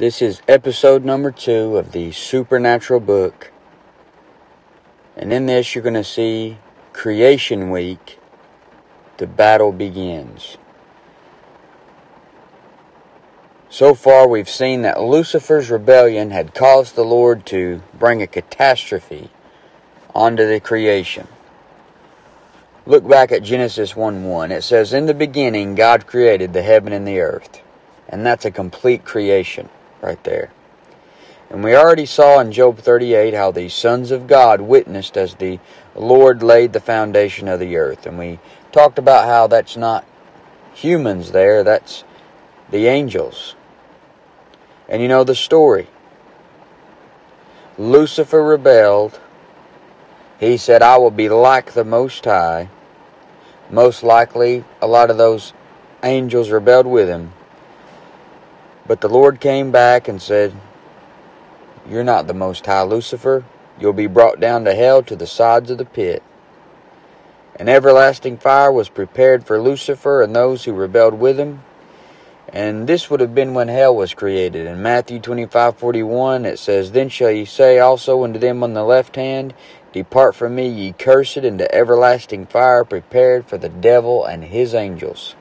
This is episode number two of the Supernatural book. And in this, you're going to see Creation Week. The battle begins. So far, we've seen that Lucifer's rebellion had caused the Lord to bring a catastrophe onto the creation. Look back at Genesis 1 1. It says, In the beginning, God created the heaven and the earth. And that's a complete creation right there. And we already saw in Job 38 how the sons of God witnessed as the Lord laid the foundation of the earth. And we talked about how that's not humans there, that's the angels. And you know the story. Lucifer rebelled. He said, I will be like the Most High. Most likely, a lot of those angels rebelled with him. But the Lord came back and said, You're not the Most High, Lucifer. You'll be brought down to hell to the sides of the pit. An everlasting fire was prepared for Lucifer and those who rebelled with him. And this would have been when hell was created. In Matthew 25:41 it says, Then shall ye say also unto them on the left hand, Depart from me, ye cursed, into everlasting fire prepared for the devil and his angels.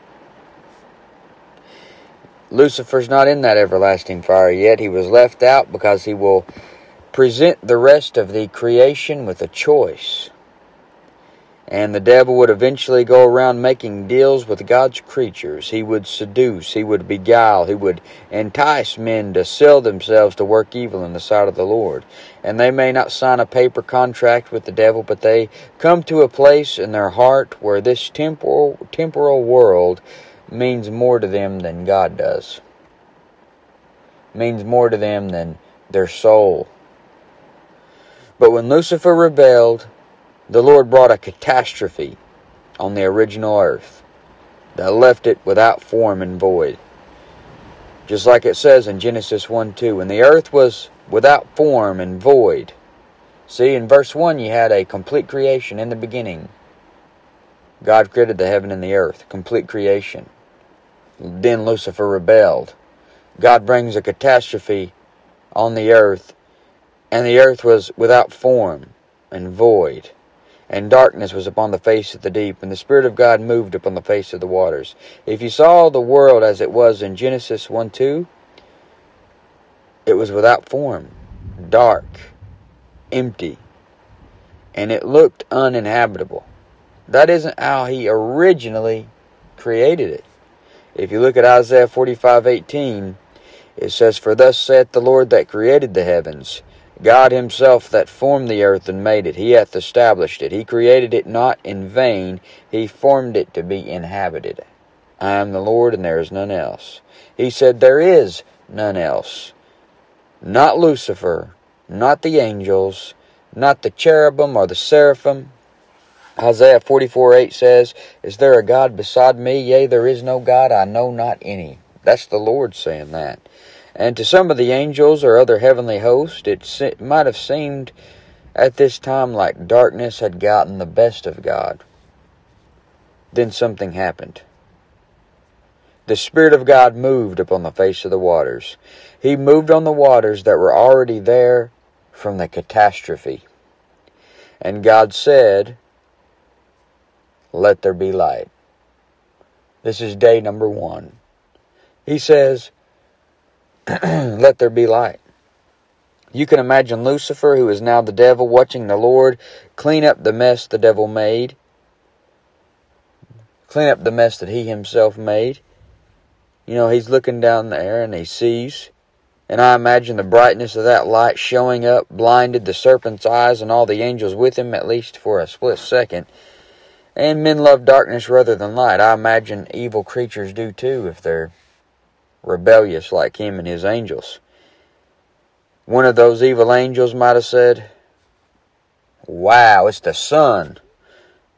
Lucifer's not in that everlasting fire yet. He was left out because he will present the rest of the creation with a choice. And the devil would eventually go around making deals with God's creatures. He would seduce, he would beguile, he would entice men to sell themselves to work evil in the sight of the Lord. And they may not sign a paper contract with the devil, but they come to a place in their heart where this temporal, temporal world means more to them than God does. Means more to them than their soul. But when Lucifer rebelled, the Lord brought a catastrophe on the original earth that left it without form and void. Just like it says in Genesis 1 2, and the earth was without form and void. See, in verse 1, you had a complete creation in the beginning. God created the heaven and the earth, complete creation. Then Lucifer rebelled. God brings a catastrophe on the earth, and the earth was without form and void, and darkness was upon the face of the deep, and the Spirit of God moved upon the face of the waters. If you saw the world as it was in Genesis 1 2, it was without form, dark, empty, and it looked uninhabitable. That isn't how He originally created it. If you look at Isaiah 45:18, it says, For thus saith the Lord that created the heavens, God himself that formed the earth and made it, he hath established it. He created it not in vain, he formed it to be inhabited. I am the Lord, and there is none else. He said, There is none else. Not Lucifer, not the angels, not the cherubim or the seraphim, Isaiah 44 8 says, Is there a God beside me? Yea, there is no God, I know not any. That's the Lord saying that. And to some of the angels or other heavenly hosts, it might have seemed at this time like darkness had gotten the best of God. Then something happened. The Spirit of God moved upon the face of the waters. He moved on the waters that were already there from the catastrophe. And God said, let there be light. This is day number one. He says, Let there be light. You can imagine Lucifer, who is now the devil, watching the Lord clean up the mess the devil made, clean up the mess that he himself made. You know, he's looking down there and he sees. And I imagine the brightness of that light showing up blinded the serpent's eyes and all the angels with him, at least for a split second. And men love darkness rather than light. I imagine evil creatures do too if they're rebellious like him and his angels. One of those evil angels might have said, Wow, it's the sun.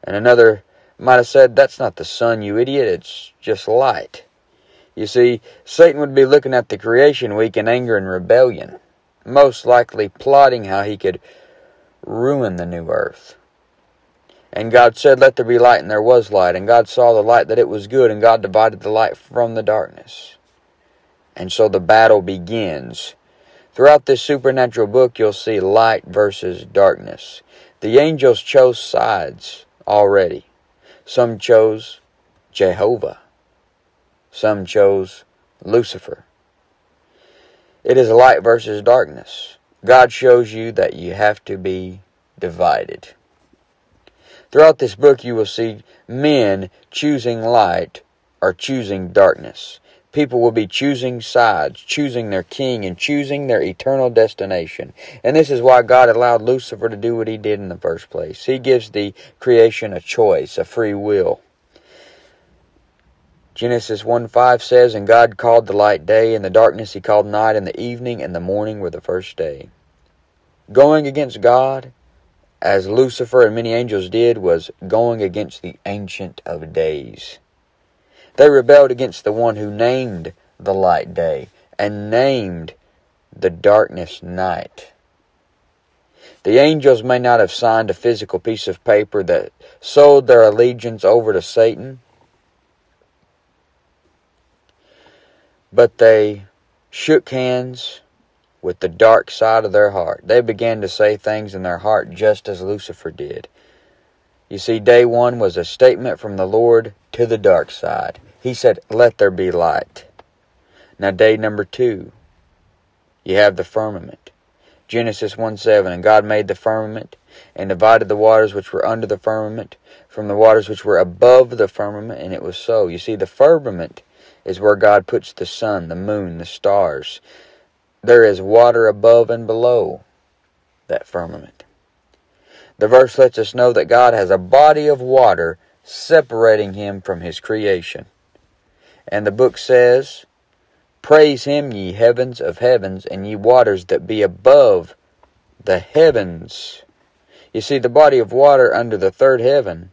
And another might have said, That's not the sun, you idiot, it's just light. You see, Satan would be looking at the creation week in anger and rebellion, most likely plotting how he could ruin the new earth. And God said, Let there be light, and there was light. And God saw the light that it was good, and God divided the light from the darkness. And so the battle begins. Throughout this supernatural book, you'll see light versus darkness. The angels chose sides already. Some chose Jehovah. Some chose Lucifer. It is light versus darkness. God shows you that you have to be divided. Throughout this book, you will see men choosing light or choosing darkness. People will be choosing sides, choosing their king, and choosing their eternal destination. And this is why God allowed Lucifer to do what he did in the first place. He gives the creation a choice, a free will. Genesis 1 5 says, And God called the light day, and the darkness he called night, and the evening and the morning were the first day. Going against God, as Lucifer and many angels did, was going against the Ancient of Days. They rebelled against the one who named the light day and named the darkness night. The angels may not have signed a physical piece of paper that sold their allegiance over to Satan, But they shook hands with the dark side of their heart. They began to say things in their heart just as Lucifer did. You see, day one was a statement from the Lord to the dark side. He said, Let there be light. Now, day number two, you have the firmament. Genesis 1 7, And God made the firmament, and divided the waters which were under the firmament from the waters which were above the firmament, and it was so. You see, the firmament is where God puts the sun, the moon, the stars. There is water above and below that firmament. The verse lets us know that God has a body of water separating him from his creation. And the book says, Praise him, ye heavens of heavens, and ye waters that be above the heavens. You see, the body of water under the third heaven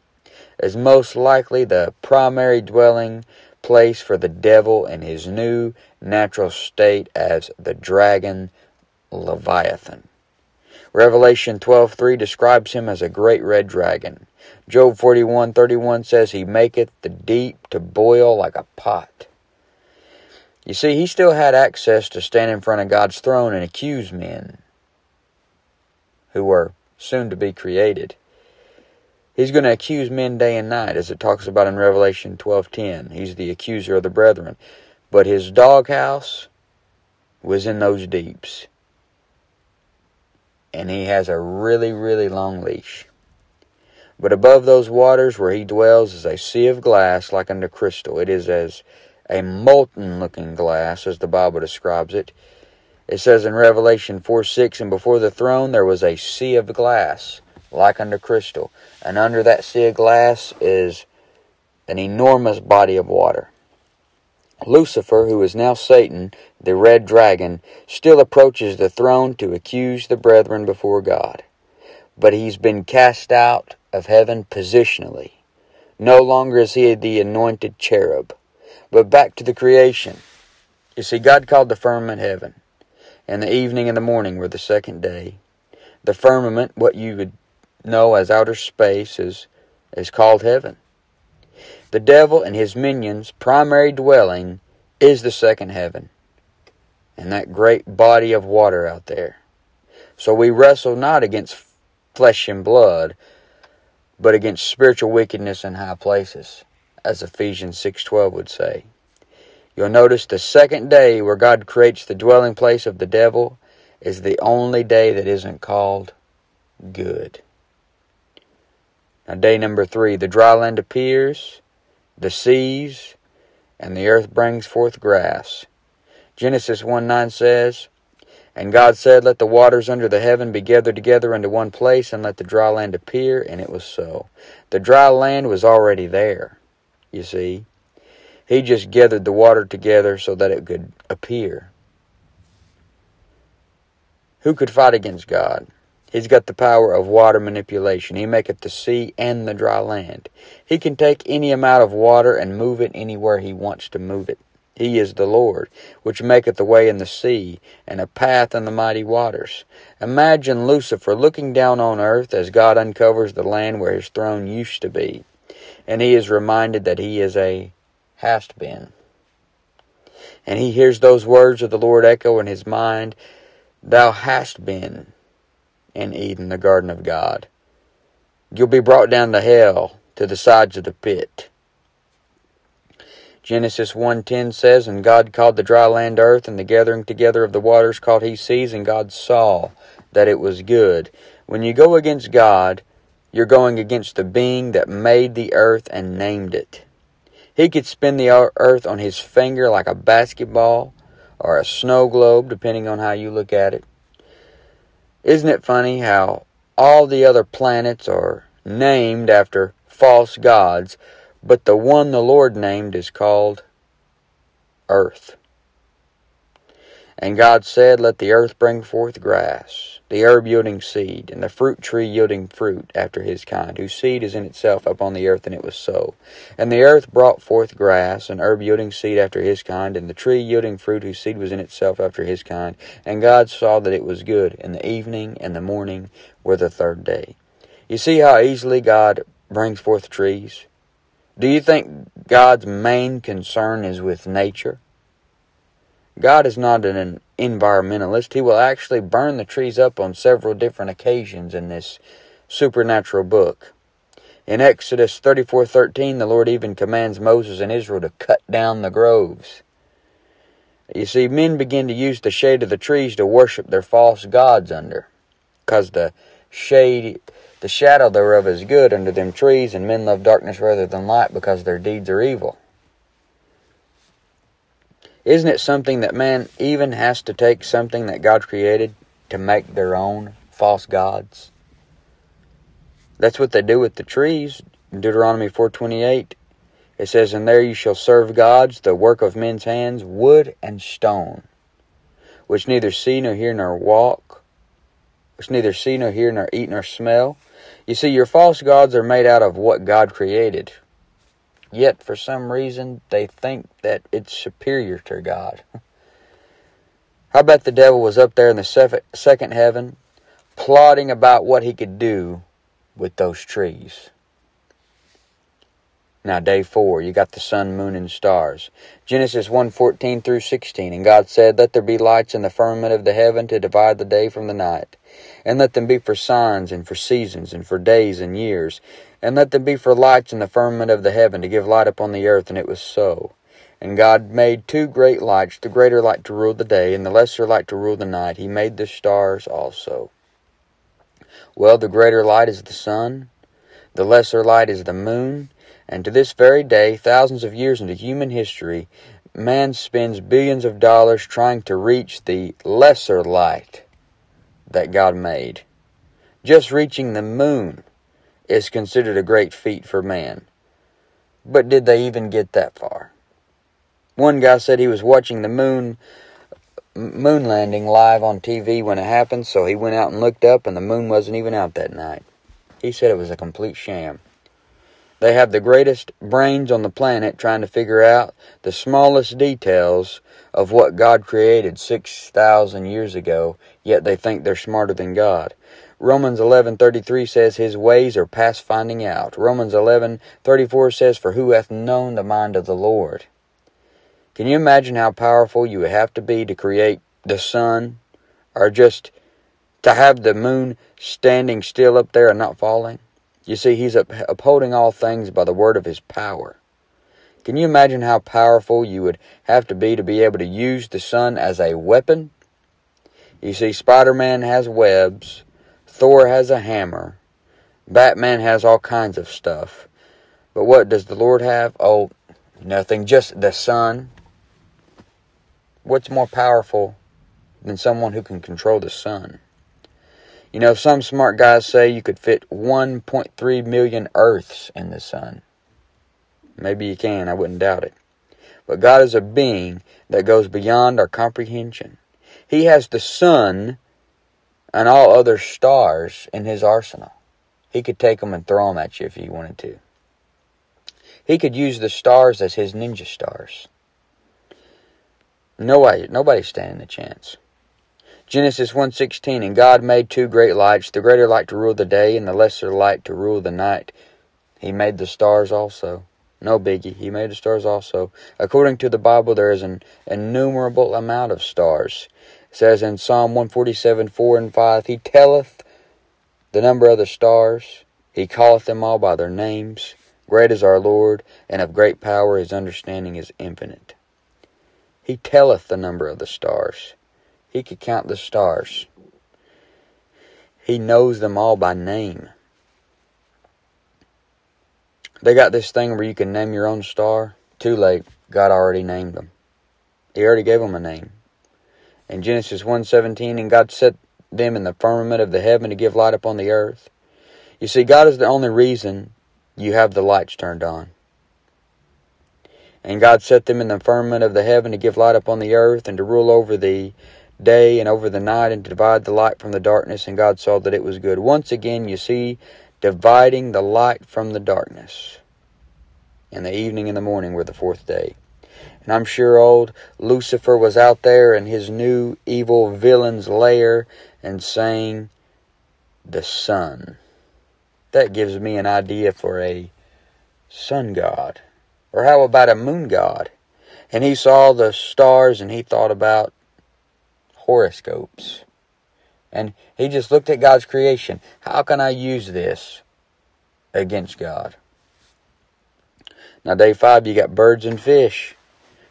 is most likely the primary dwelling place for the devil and his new natural state as the dragon Leviathan. Revelation 12:3 describes him as a great red dragon. Job 41:31 says he maketh the deep to boil like a pot. You see, he still had access to stand in front of God's throne and accuse men who were soon to be created. He's going to accuse men day and night, as it talks about in Revelation 12:10. He's the accuser of the brethren. But his doghouse was in those deeps. And he has a really, really long leash. But above those waters where he dwells is a sea of glass like unto crystal. It is as a molten looking glass, as the Bible describes it. It says in Revelation 4 6, and before the throne there was a sea of glass like unto crystal. And under that sea of glass is an enormous body of water. Lucifer, who is now Satan, the red dragon, still approaches the throne to accuse the brethren before God. But he's been cast out of heaven positionally. No longer is he the anointed cherub. But back to the creation. You see, God called the firmament heaven, and the evening and the morning were the second day. The firmament, what you would know as outer space is, is called heaven. The devil and his minions' primary dwelling is the second heaven and that great body of water out there. So we wrestle not against flesh and blood, but against spiritual wickedness in high places, as Ephesians 6:12 would say. You'll notice the second day where God creates the dwelling place of the devil is the only day that isn't called good. Now, day number three, the dry land appears, the seas, and the earth brings forth grass. Genesis 1 9 says, And God said, Let the waters under the heaven be gathered together into one place, and let the dry land appear. And it was so. The dry land was already there, you see. He just gathered the water together so that it could appear. Who could fight against God? He's got the power of water manipulation. He maketh the sea and the dry land. He can take any amount of water and move it anywhere he wants to move it. He is the Lord, which maketh the way in the sea, and a path in the mighty waters. Imagine Lucifer looking down on earth as God uncovers the land where his throne used to be, and he is reminded that he is a hast been. And he hears those words of the Lord echo in his mind Thou hast been in Eden, the garden of God. You'll be brought down to hell, to the sides of the pit. Genesis 1:10 says, And God called the dry land earth, and the gathering together of the waters called he seas, and God saw that it was good. When you go against God, you're going against the being that made the earth and named it. He could spin the earth on his finger like a basketball or a snow globe, depending on how you look at it. Isn't it funny how all the other planets are named after false gods, but the one the Lord named is called Earth? And God said, Let the earth bring forth grass, the herb yielding seed, and the fruit tree yielding fruit after his kind, whose seed is in itself upon the earth, and it was so. And the earth brought forth grass, and herb yielding seed after his kind, and the tree yielding fruit, whose seed was in itself after his kind. And God saw that it was good, and the evening and the morning were the third day. You see how easily God brings forth trees? Do you think God's main concern is with nature? God is not an environmentalist. He will actually burn the trees up on several different occasions in this supernatural book. In Exodus 34:13, the Lord even commands Moses and Israel to cut down the groves. You see, men begin to use the shade of the trees to worship their false gods under, because the shade, the shadow thereof is good under them trees, and men love darkness rather than light because their deeds are evil. Isn't it something that man even has to take something that God created to make their own false gods? That's what they do with the trees. In Deuteronomy 4:28, it says, "And there you shall serve gods, the work of men's hands, wood and stone, which neither see nor hear nor walk, which neither see nor hear nor eat nor smell." You see, your false gods are made out of what God created, Yet, for some reason, they think that it's superior to God. How about the devil was up there in the second heaven, plotting about what he could do with those trees? Now, day four, you got the sun, moon, and stars. Genesis 1 14 through 16. And God said, Let there be lights in the firmament of the heaven to divide the day from the night, and let them be for signs, and for seasons, and for days and years, and let them be for lights in the firmament of the heaven to give light upon the earth. And it was so. And God made two great lights, the greater light to rule the day, and the lesser light to rule the night. He made the stars also. Well, the greater light is the sun, the lesser light is the moon, and to this very day, thousands of years into human history, man spends billions of dollars trying to reach the lesser light that God made. Just reaching the moon is considered a great feat for man. But did they even get that far? One guy said he was watching the moon moon landing live on TV when it happened, so he went out and looked up and the moon wasn't even out that night. He said it was a complete sham. They have the greatest brains on the planet trying to figure out the smallest details of what God created 6,000 years ago, yet they think they're smarter than God. Romans 11:33 says his ways are past finding out. Romans 11:34 says for who hath known the mind of the Lord. Can you imagine how powerful you would have to be to create the sun or just to have the moon standing still up there and not falling? You see, he's upholding all things by the word of his power. Can you imagine how powerful you would have to be to be able to use the sun as a weapon? You see, Spider Man has webs, Thor has a hammer. Batman has all kinds of stuff. But what does the Lord have? Oh, nothing. Just the sun. What's more powerful than someone who can control the sun? You know, some smart guys say you could fit 1.3 million Earths in the sun. Maybe you can, I wouldn't doubt it. But God is a being that goes beyond our comprehension. He has the sun and all other stars in his arsenal. He could take them and throw them at you if he wanted to. He could use the stars as his ninja stars. Nobody, nobody's standing a chance. Genesis 1.16, And God made two great lights, the greater light to rule the day, and the lesser light to rule the night. He made the stars also. No biggie. He made the stars also. According to the Bible, there is an innumerable amount of stars. It says in Psalm 147, 4 and 5, He telleth the number of the stars. He calleth them all by their names. Great is our Lord, and of great power his understanding is infinite. He telleth the number of the stars. He could count the stars. He knows them all by name. They got this thing where you can name your own star. Too late. God already named them. He already gave them a name. In Genesis 1:17, and God set them in the firmament of the heaven to give light upon the earth. You see, God is the only reason you have the lights turned on. And God set them in the firmament of the heaven to give light upon the earth and to rule over the day and over the night and to divide the light from the darkness. And God saw that it was good. Once again, you see, dividing the light from the darkness. And the evening and the morning were the fourth day. And I'm sure old Lucifer was out there in his new evil villain's lair and saying, The sun. That gives me an idea for a sun god. Or how about a moon god? And he saw the stars and he thought about horoscopes. And he just looked at God's creation. How can I use this against God? Now, day five, you got birds and fish.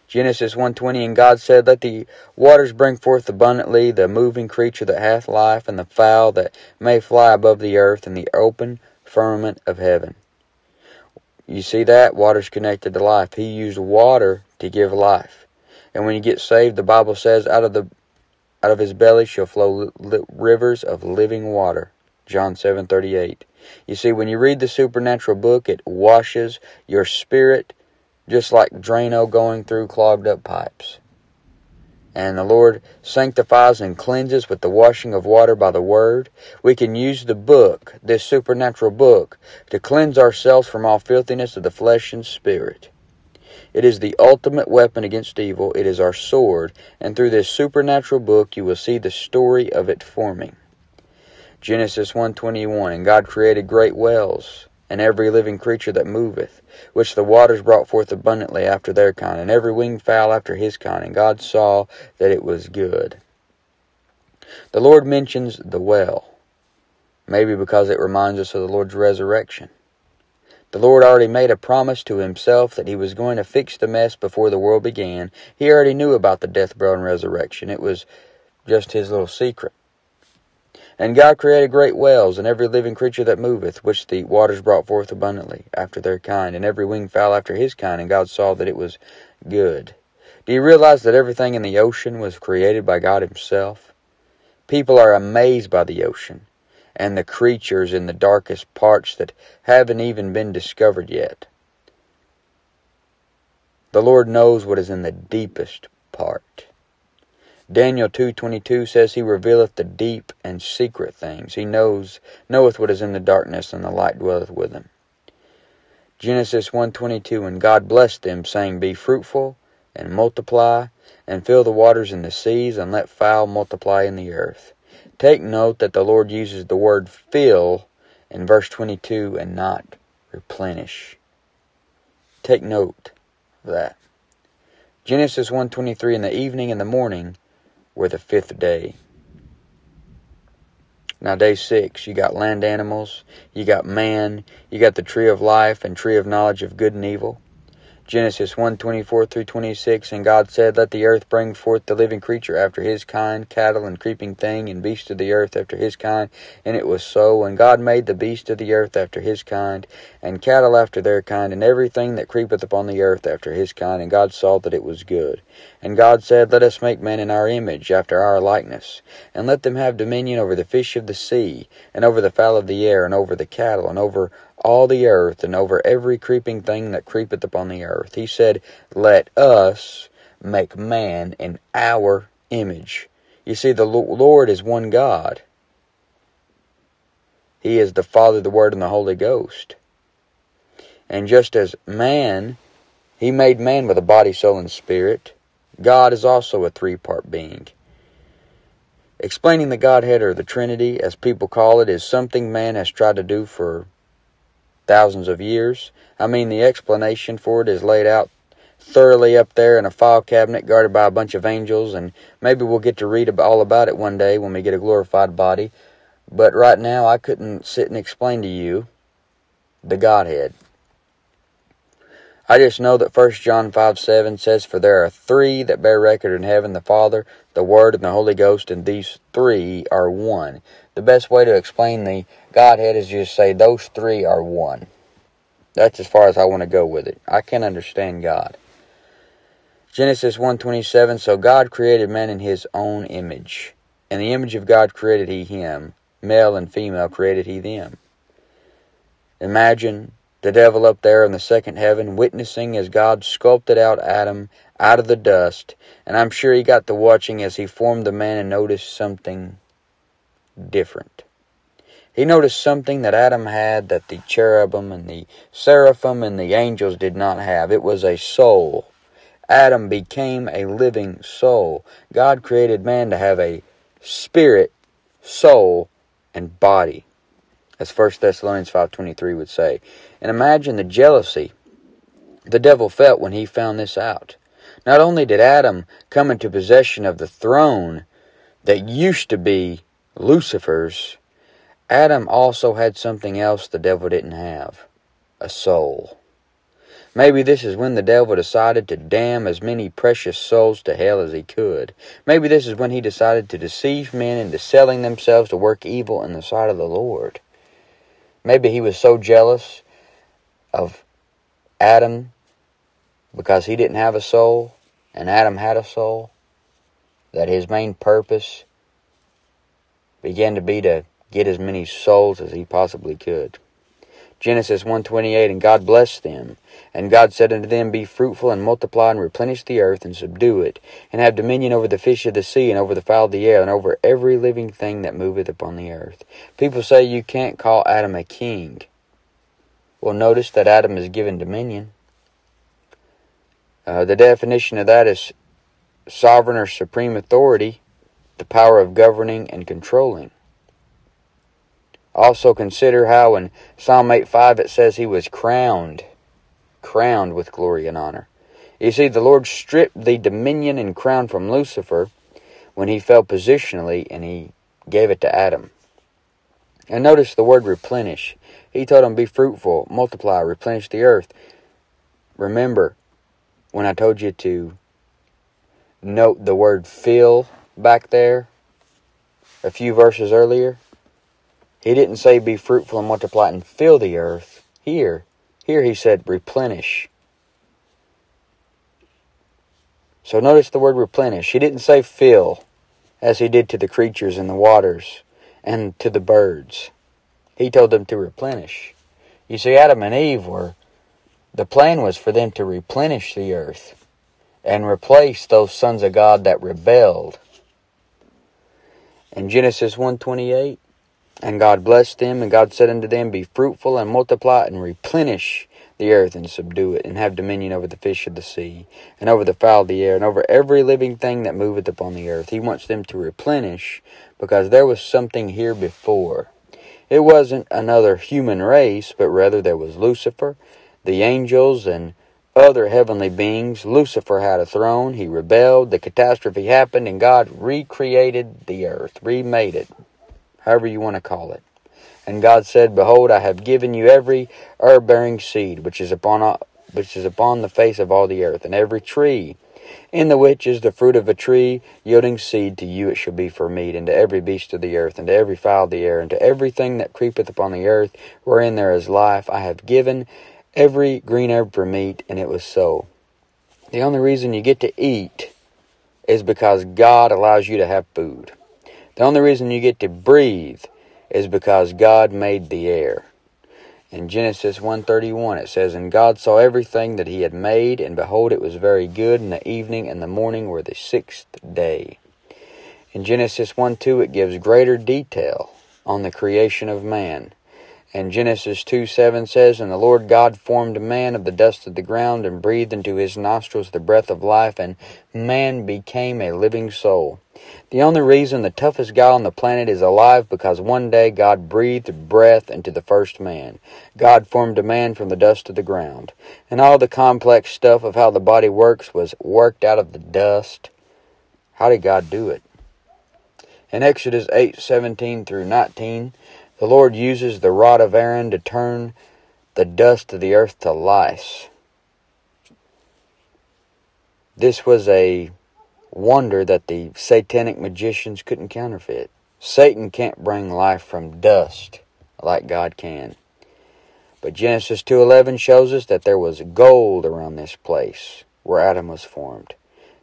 Genesis 1:20 and God said let the waters bring forth abundantly the moving creature that hath life and the fowl that may fly above the earth and the open firmament of heaven. You see that water's connected to life. He used water to give life. And when you get saved the Bible says out of the out of his belly shall flow li- rivers of living water. John 7:38. You see when you read the supernatural book it washes your spirit just like Drano going through clogged up pipes. And the Lord sanctifies and cleanses with the washing of water by the Word. We can use the book, this supernatural book, to cleanse ourselves from all filthiness of the flesh and spirit. It is the ultimate weapon against evil. It is our sword, and through this supernatural book you will see the story of it forming. Genesis 1:21 And God created great whales and every living creature that moveth, which the waters brought forth abundantly after their kind, and every winged fowl after his kind. And God saw that it was good. The Lord mentions the well, maybe because it reminds us of the Lord's resurrection. The Lord already made a promise to himself that he was going to fix the mess before the world began. He already knew about the death, burial, and resurrection. It was just his little secret. And God created great whales, and every living creature that moveth, which the waters brought forth abundantly, after their kind, and every winged fowl after his kind, and God saw that it was good. Do you realize that everything in the ocean was created by God Himself? People are amazed by the ocean, and the creatures in the darkest parts that haven't even been discovered yet. The Lord knows what is in the deepest part. Daniel 2.22 says, He revealeth the deep and secret things. He knows, knoweth what is in the darkness, and the light dwelleth with him. Genesis 1.22, And God blessed them, saying, Be fruitful, and multiply, and fill the waters in the seas, and let fowl multiply in the earth. Take note that the Lord uses the word fill in verse 22 and not replenish. Take note of that. Genesis 1.23, In the evening and the morning were the fifth day. Now, day six, you got land animals, you got man, you got the tree of life and tree of knowledge of good and evil. Genesis 1 24 through 26. And God said, Let the earth bring forth the living creature after his kind, cattle and creeping thing, and beast of the earth after his kind. And it was so. And God made the beast of the earth after his kind, and cattle after their kind, and everything that creepeth upon the earth after his kind. And God saw that it was good. And God said, Let us make man in our image, after our likeness, and let them have dominion over the fish of the sea, and over the fowl of the air, and over the cattle, and over all the earth, and over every creeping thing that creepeth upon the earth. He said, Let us make man in our image. You see, the Lord is one God. He is the Father, the Word, and the Holy Ghost. And just as man, He made man with a body, soul, and spirit, God is also a three part being. Explaining the Godhead or the Trinity, as people call it, is something man has tried to do for thousands of years. I mean, the explanation for it is laid out thoroughly up there in a file cabinet guarded by a bunch of angels, and maybe we'll get to read all about it one day when we get a glorified body. But right now, I couldn't sit and explain to you the Godhead. I just know that 1 John 5 7 says, For there are three that bear record in heaven the Father, the Word, and the Holy Ghost, and these three are one. The best way to explain the Godhead is just say those three are one. That's as far as I want to go with it. I can't understand God. Genesis 1:27 So God created man in his own image. In the image of God created he him, male and female created he them. Imagine the devil up there in the second heaven witnessing as God sculpted out Adam out of the dust, and I'm sure he got to watching as he formed the man and noticed something different. He noticed something that Adam had that the cherubim and the seraphim and the angels did not have. It was a soul. Adam became a living soul. God created man to have a spirit, soul, and body as 1 Thessalonians 5.23 would say. And imagine the jealousy the devil felt when he found this out. Not only did Adam come into possession of the throne that used to be Lucifer's, Adam also had something else the devil didn't have a soul. Maybe this is when the devil decided to damn as many precious souls to hell as he could. Maybe this is when he decided to deceive men into selling themselves to work evil in the sight of the Lord. Maybe he was so jealous of Adam because he didn't have a soul and Adam had a soul that his main purpose began to be to get as many souls as he possibly could. Genesis 1:28 and God blessed them and God said unto them be fruitful and multiply and replenish the earth and subdue it and have dominion over the fish of the sea and over the fowl of the air and over every living thing that moveth upon the earth. People say you can't call Adam a king. Well notice that Adam is given dominion. Uh, the definition of that is sovereign or supreme authority, the power of governing and controlling. Also consider how in Psalm 8.5 it says he was crowned, crowned with glory and honor. You see, the Lord stripped the dominion and crown from Lucifer when he fell positionally and he gave it to Adam. And notice the word replenish. He told him, be fruitful, multiply, replenish the earth. Remember when I told you to note the word fill back there a few verses earlier? He didn't say be fruitful and multiply and fill the earth. Here, here he said replenish. So notice the word replenish. He didn't say fill as he did to the creatures in the waters and to the birds. He told them to replenish. You see, Adam and Eve were, the plan was for them to replenish the earth and replace those sons of God that rebelled. In Genesis 128, and God blessed them, and God said unto them, Be fruitful and multiply and replenish the earth and subdue it, and have dominion over the fish of the sea, and over the fowl of the air, and over every living thing that moveth upon the earth. He wants them to replenish because there was something here before. It wasn't another human race, but rather there was Lucifer, the angels, and other heavenly beings. Lucifer had a throne. He rebelled. The catastrophe happened, and God recreated the earth, remade it however you want to call it. And God said, Behold, I have given you every herb bearing seed which is upon all, which is upon the face of all the earth, and every tree in the which is the fruit of a tree yielding seed, to you it shall be for meat, and to every beast of the earth, and to every fowl of the air, and to everything that creepeth upon the earth, wherein there is life, I have given every green herb for meat, and it was so. The only reason you get to eat is because God allows you to have food. The only reason you get to breathe is because God made the air. In Genesis 1:31 it says, "And God saw everything that he had made, and behold it was very good, and the evening and the morning were the sixth day." In Genesis 1:2 it gives greater detail on the creation of man. And Genesis 2 7 says, And the Lord God formed man of the dust of the ground and breathed into his nostrils the breath of life, and man became a living soul. The only reason the toughest guy on the planet is alive because one day God breathed breath into the first man. God formed a man from the dust of the ground. And all the complex stuff of how the body works was worked out of the dust. How did God do it? In Exodus 8:17 through 19, the Lord uses the rod of Aaron to turn the dust of the earth to lice. This was a wonder that the satanic magicians couldn't counterfeit. Satan can't bring life from dust like God can. But Genesis 2:11 shows us that there was gold around this place where Adam was formed.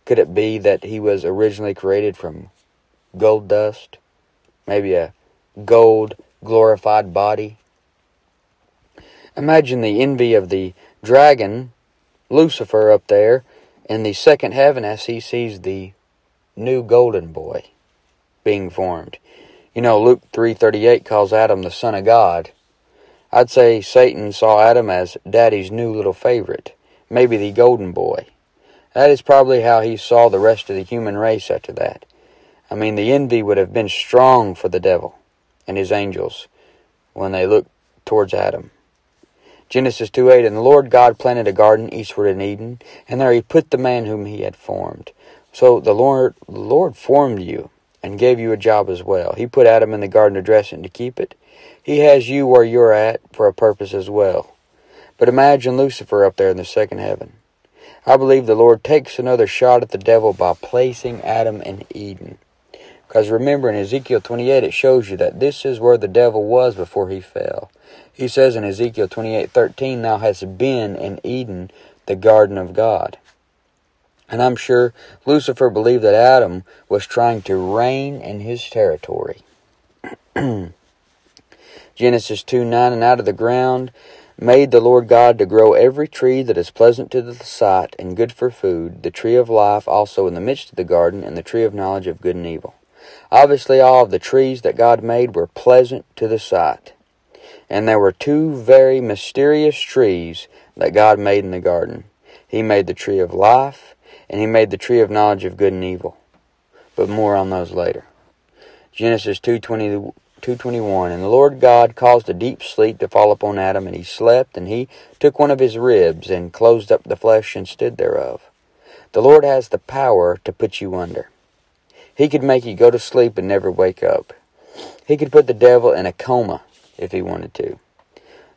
Could it be that he was originally created from gold dust? Maybe a gold glorified body. Imagine the envy of the dragon, Lucifer, up there in the second heaven as he sees the new golden boy being formed. You know, Luke 3:38 calls Adam the son of God. I'd say Satan saw Adam as daddy's new little favorite, maybe the golden boy. That is probably how he saw the rest of the human race after that. I mean, the envy would have been strong for the devil and his angels when they looked towards Adam. Genesis 2 8 And the Lord God planted a garden eastward in Eden, and there he put the man whom he had formed. So the Lord, the Lord formed you and gave you a job as well. He put Adam in the garden to dress it and to keep it. He has you where you're at for a purpose as well. But imagine Lucifer up there in the second heaven. I believe the Lord takes another shot at the devil by placing Adam in Eden. Because remember in Ezekiel 28 it shows you that this is where the devil was before he fell. He says in Ezekiel 28:13, "Thou hast been in Eden, the garden of God." And I'm sure Lucifer believed that Adam was trying to reign in his territory. Genesis 2 9 And out of the ground made the Lord God to grow every tree that is pleasant to the sight and good for food, the tree of life also in the midst of the garden, and the tree of knowledge of good and evil. Obviously, all of the trees that God made were pleasant to the sight. And there were two very mysterious trees that God made in the garden. He made the tree of life, and he made the tree of knowledge of good and evil. But more on those later. Genesis 2.20, 2.21 And the Lord God caused a deep sleep to fall upon Adam, and he slept, and he took one of his ribs, and closed up the flesh and stood thereof. The Lord has the power to put you under. He could make you go to sleep and never wake up. He could put the devil in a coma if he wanted to.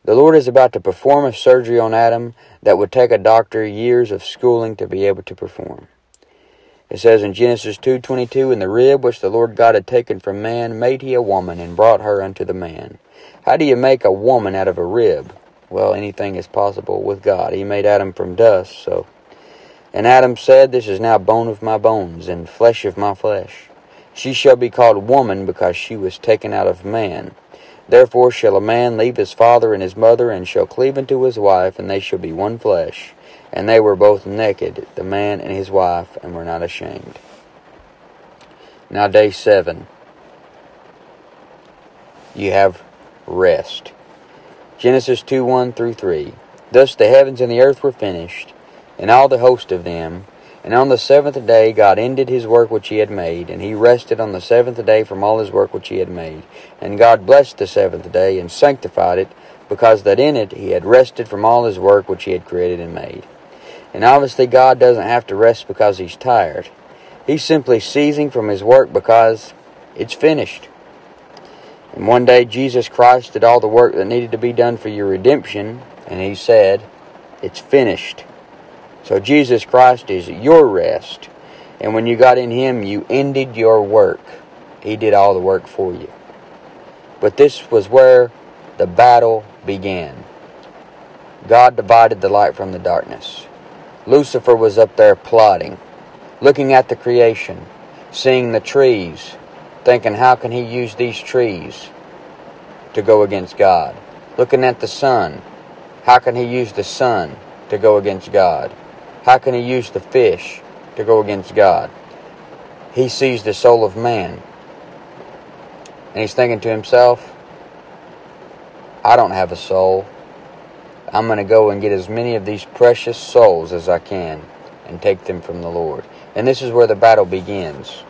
The Lord is about to perform a surgery on Adam that would take a doctor years of schooling to be able to perform. It says in Genesis 2:22, "In the rib which the Lord God had taken from man made he a woman and brought her unto the man." How do you make a woman out of a rib? Well, anything is possible with God. He made Adam from dust, so and Adam said, This is now bone of my bones, and flesh of my flesh. She shall be called woman, because she was taken out of man. Therefore shall a man leave his father and his mother, and shall cleave unto his wife, and they shall be one flesh. And they were both naked, the man and his wife, and were not ashamed. Now, day seven. You have rest. Genesis 2 1 through 3. Thus the heavens and the earth were finished and all the host of them. And on the seventh day God ended his work which he had made, and he rested on the seventh day from all his work which he had made. And God blessed the seventh day, and sanctified it, because that in it he had rested from all his work which he had created and made. And obviously God doesn't have to rest because he's tired. He's simply ceasing from his work because it's finished. And one day Jesus Christ did all the work that needed to be done for your redemption, and he said, It's finished. So Jesus Christ is your rest. And when you got in Him, you ended your work. He did all the work for you. But this was where the battle began. God divided the light from the darkness. Lucifer was up there plotting, looking at the creation, seeing the trees, thinking, how can he use these trees to go against God? Looking at the sun, how can he use the sun to go against God? How can he use the fish to go against God? He sees the soul of man. And he's thinking to himself, I don't have a soul. I'm going to go and get as many of these precious souls as I can and take them from the Lord. And this is where the battle begins.